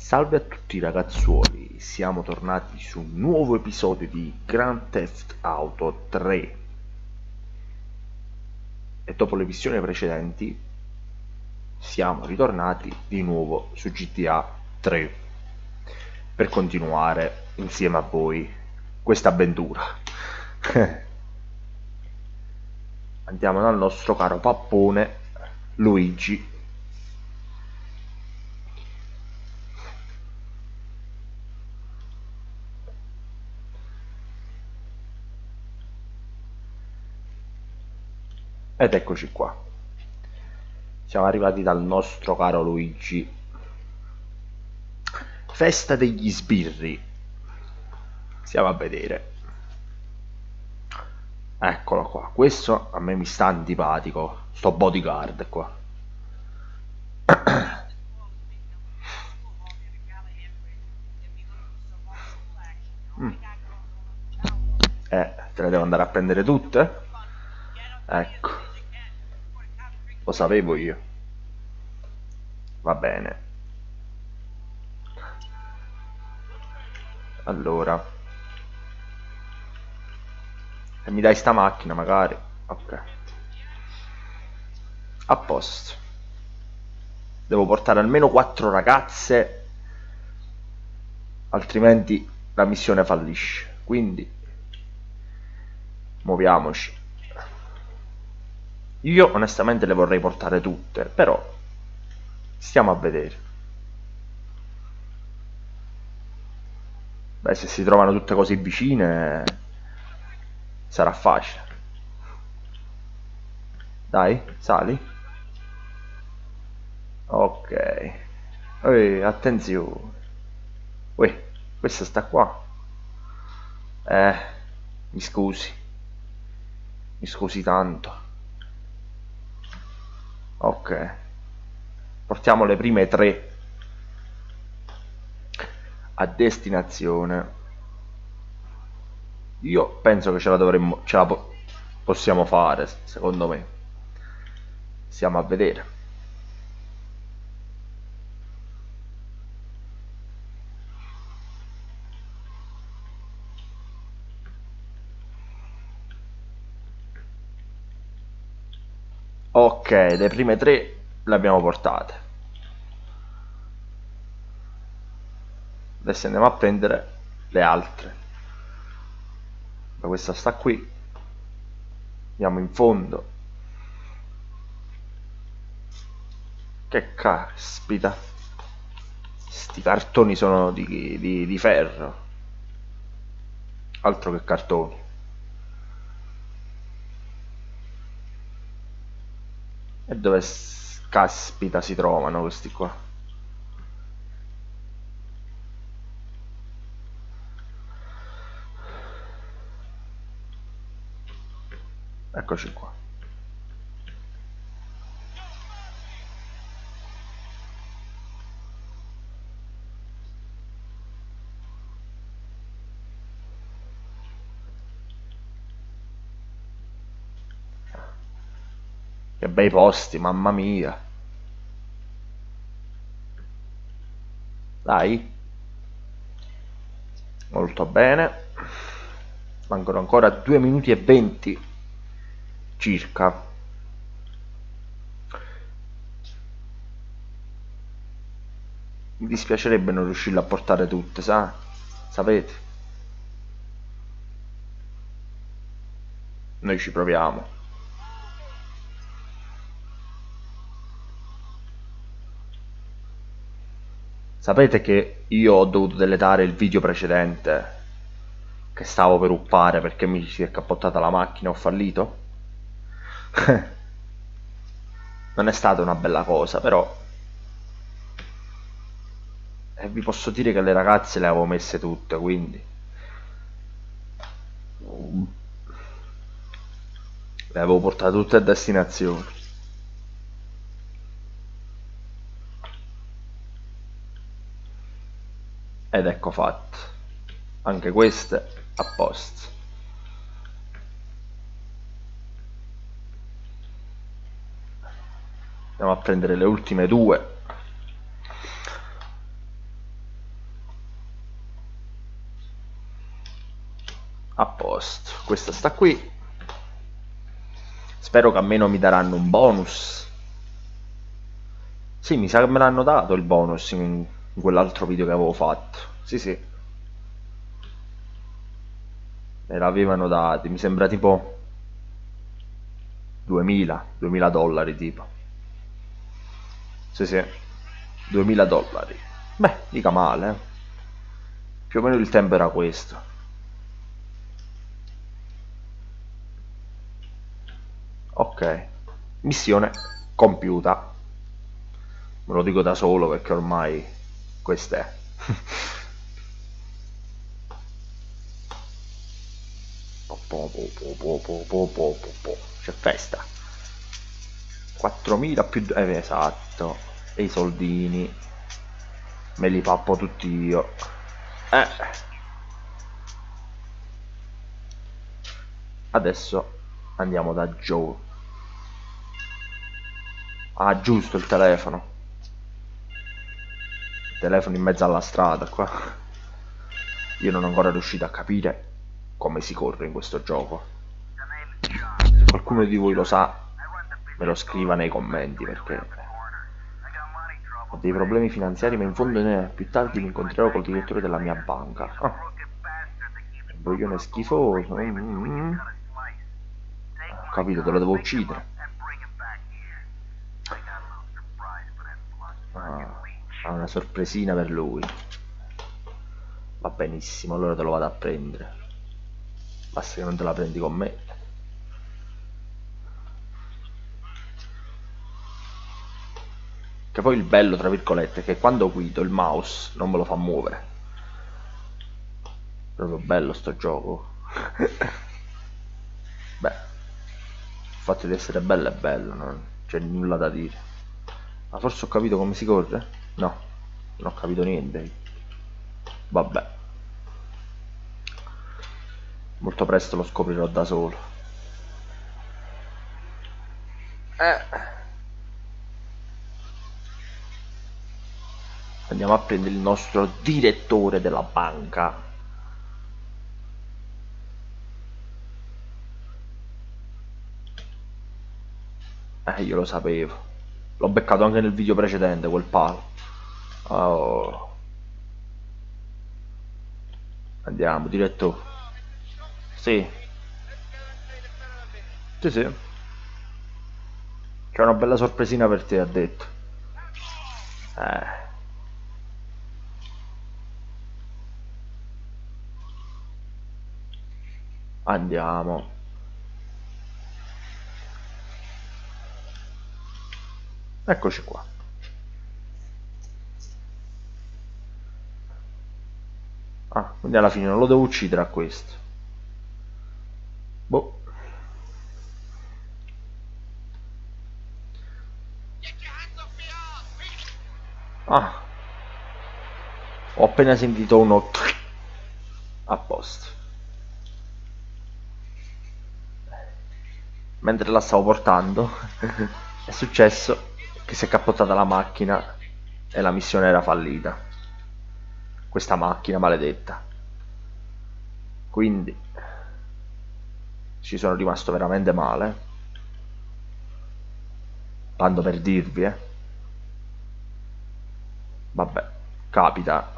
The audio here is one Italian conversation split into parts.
Salve a tutti ragazzuoli, siamo tornati su un nuovo episodio di Grand Theft Auto 3 e dopo le missioni precedenti siamo ritornati di nuovo su GTA 3 per continuare insieme a voi questa avventura. Andiamo dal nostro caro pappone Luigi Ed eccoci qua. Siamo arrivati dal nostro caro Luigi. Festa degli sbirri. Stiamo a vedere. Eccolo qua. Questo a me mi sta antipatico. Sto bodyguard qua. Mm. Eh, te le devo andare a prendere tutte? Ecco. Lo sapevo io. Va bene. Allora. E mi dai sta macchina magari. Ok. A posto. Devo portare almeno quattro ragazze. Altrimenti la missione fallisce. Quindi. Muoviamoci. Io onestamente le vorrei portare tutte, però stiamo a vedere. Beh, se si trovano tutte così vicine sarà facile. Dai, sali. Ok. Ehi, attenzione. Uè, questa sta qua. Eh, mi scusi. Mi scusi tanto ok. Portiamo le prime tre a destinazione. Io penso che ce la dovremmo ce la po possiamo fare secondo me. Stiamo a vedere Ok, le prime tre le abbiamo portate. Adesso andiamo a prendere le altre. Questa sta qui. Andiamo in fondo. Che caspita. Sti cartoni sono di, di, di ferro. Altro che cartoni. E dove caspita si trovano questi qua? Eccoci qua. Che bei posti, mamma mia. Dai. Molto bene. Mancano ancora 2 minuti e 20 circa. Mi dispiacerebbe non riuscirle a portare tutte, sa? Sapete? Noi ci proviamo. Sapete che io ho dovuto deletare il video precedente che stavo per uppare perché mi si è cappottata la macchina e ho fallito? non è stata una bella cosa, però e vi posso dire che le ragazze le avevo messe tutte, quindi le avevo portate tutte a destinazione. ed ecco fatto. Anche queste a posto. Andiamo a prendere le ultime due. A posto. Questa sta qui. Spero che almeno mi daranno un bonus. Sì mi sa che me l'hanno dato il bonus in quell'altro video che avevo fatto. Sì sì. Me l'avevano dati mi sembra tipo 2000 2000 dollari tipo. Sì sì. 2000 dollari. Beh mica male eh. più o meno il tempo era questo. Ok. Missione compiuta. Me lo dico da solo perché ormai questa c'è festa. 4000 più eh, esatto. E i soldini. Me li pappo tutti io. Eh. Adesso andiamo da Joe. Ah, giusto il telefono. Il telefono in mezzo alla strada qua. Io non ho ancora riuscito a capire come si corre in questo gioco. Se qualcuno di voi lo sa, me lo scriva nei commenti perché ho dei problemi finanziari, ma in fondo più tardi mi incontrerò col direttore della mia banca. Ah. Voglione schifoso. Mm -hmm. Ho capito, te lo devo uccidere. Ha una sorpresina per lui. Va benissimo allora te lo vado a prendere. Basta che non te la prendi con me. Che poi il bello tra virgolette è che quando guido il mouse non me lo fa muovere. Proprio bello sto gioco. Beh il fatto di essere bello è bello non c'è nulla da dire. Ma forse ho capito come si corre? No, non ho capito niente. Vabbè. Molto presto lo scoprirò da solo. Eh. Andiamo a prendere il nostro direttore della banca. Eh, io lo sapevo. L'ho beccato anche nel video precedente, quel palo. Oh. Andiamo, diretto. Sì. Sì, sì. C'è una bella sorpresina per te, ha detto. Eh. Andiamo. Eccoci qua. Ah, quindi alla fine non lo devo uccidere a questo. Boh. Ah. Ho appena sentito uno a posto. Mentre la stavo portando è successo che si è cappottata la macchina e la missione era fallita questa macchina maledetta. Quindi ci sono rimasto veramente male. Tanto per dirvi eh. vabbè capita.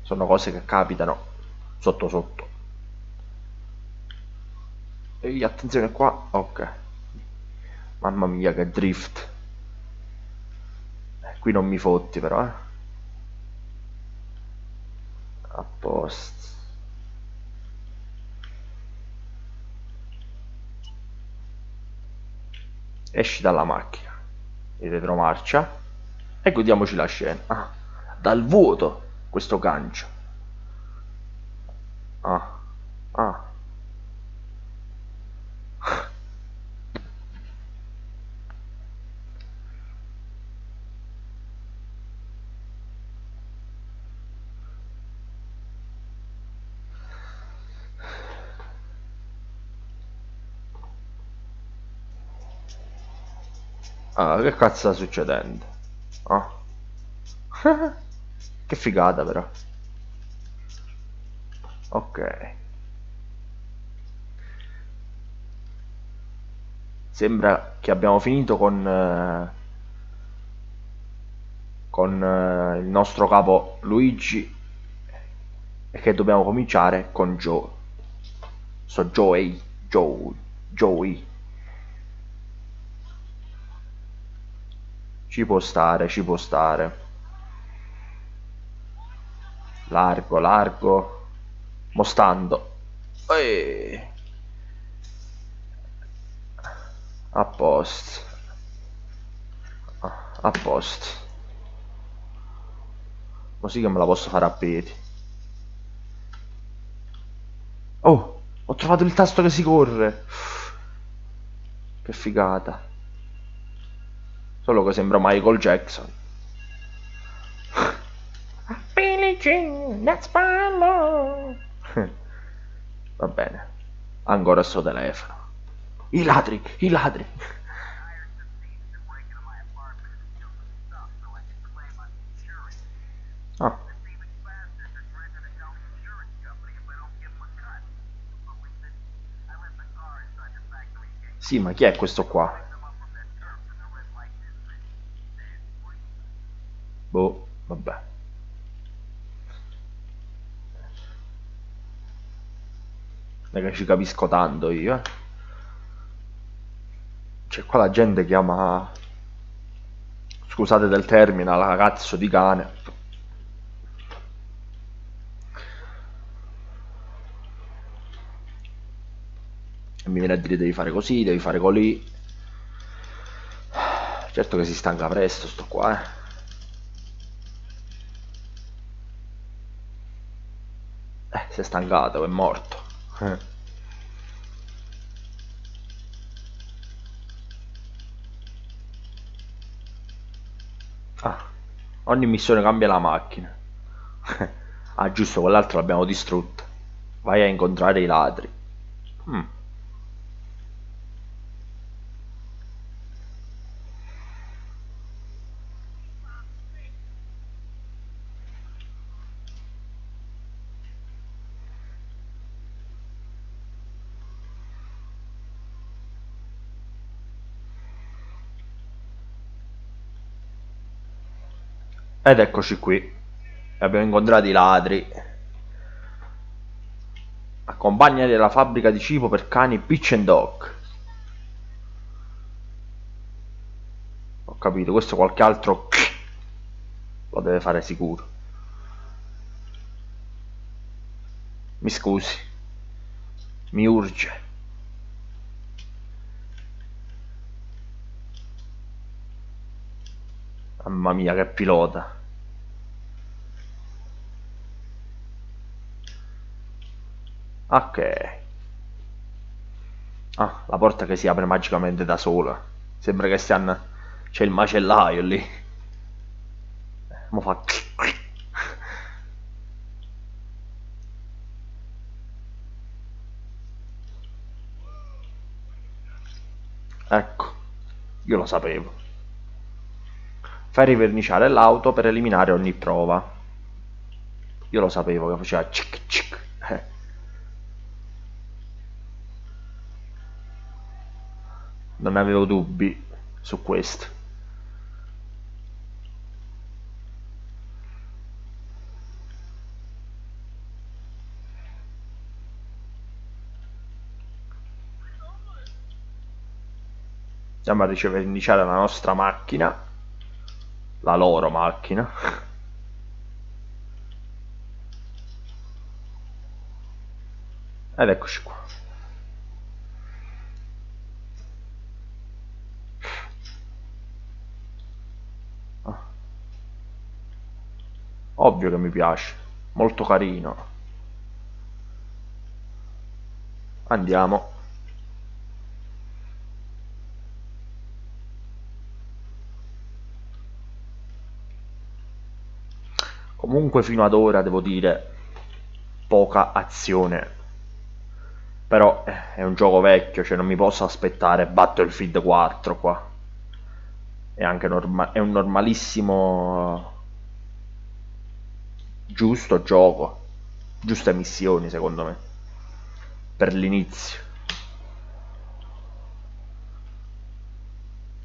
Sono cose che capitano sotto sotto. E attenzione qua. Ok. Mamma mia che drift. Eh, qui non mi fotti però eh a posto esci dalla macchina in retromarcia e godiamoci la scena. Ah, dal vuoto questo gancio. Ah, ah. Ah, che cazzo sta succedendo? Ah. che figata però. Ok. Sembra che abbiamo finito con... Eh, con eh, il nostro capo Luigi e che dobbiamo cominciare con Joe. So Joey, Joe, Joey. Ci può stare, ci può stare. Largo, largo. Mostando. Eeeh. a posto a posto così che me la posso fare a piedi oh ho trovato il tasto che si corre che figata solo che sembra Michael Jackson Billie Jean, that's my love va bene ancora il suo telefono i ladri, i ladri. Ah. Sì, ma chi è questo qua? Boh, vabbè. Non che ci capisco tanto io, eh. Cioè qua la gente chiama, scusate del termine, la cazzo di cane. E mi viene a dire devi fare così, devi fare così. Certo che si stanca presto sto qua, eh. Si è stancato, è morto. Eh. Ogni missione cambia la macchina. ah, giusto, quell'altro l'abbiamo distrutto. Vai a incontrare i ladri. Hmm. Ed eccoci qui. Abbiamo incontrato i ladri. Accompagnati alla fabbrica di cibo per cani Pitch and Dog. Ho capito, questo qualche altro lo deve fare sicuro. Mi scusi. Mi urge. Mamma mia che pilota. Ok. Ah, la porta che si apre magicamente da sola. Sembra che stiano... C'è il macellaio lì. Mo fa... Ecco, io lo sapevo. Fai riverniciare l'auto per eliminare ogni prova. Io lo sapevo che faceva cic cic. Eh. Non avevo dubbi su questo. Andiamo a ricevere iniziare la nostra macchina la loro macchina. Ed eccoci qua. Ah. ovvio che mi piace. Molto carino. Andiamo comunque fino ad ora devo dire poca azione però eh, è un gioco vecchio cioè non mi posso aspettare Battlefield 4 qua è anche norma- è un normalissimo giusto gioco giuste missioni secondo me per l'inizio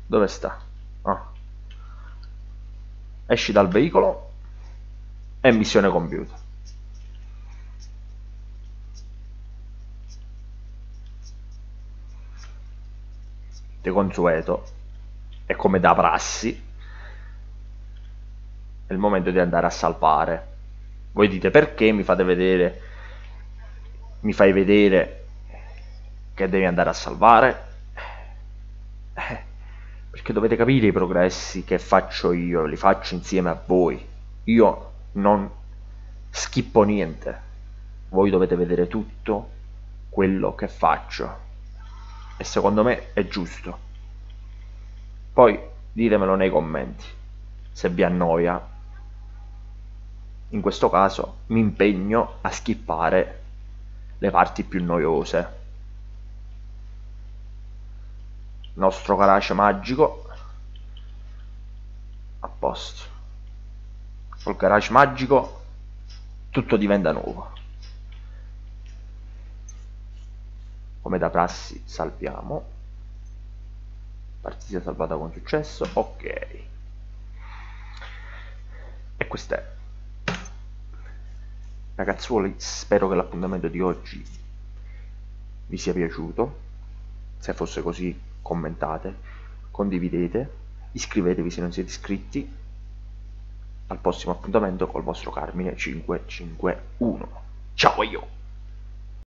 dove sta? Ah. esci dal veicolo e missione compiuta. Di consueto e come da prassi è il momento di andare a salvare voi dite perché mi fate vedere? Mi fai vedere che devi andare a salvare? Eh, perché dovete capire i progressi che faccio io li faccio insieme a voi. Io non schippo niente. Voi dovete vedere tutto quello che faccio. E secondo me è giusto. Poi ditemelo nei commenti se vi annoia. In questo caso mi impegno a skippare le parti più noiose. Nostro garage magico a posto col garage magico tutto diventa nuovo. Come da prassi salviamo. Partita salvata con successo ok. E questa è. Ragazzuoli spero che l'appuntamento di oggi vi sia piaciuto. Se fosse così commentate condividete iscrivetevi se non siete iscritti al prossimo appuntamento col vostro Carmine 551 ciao io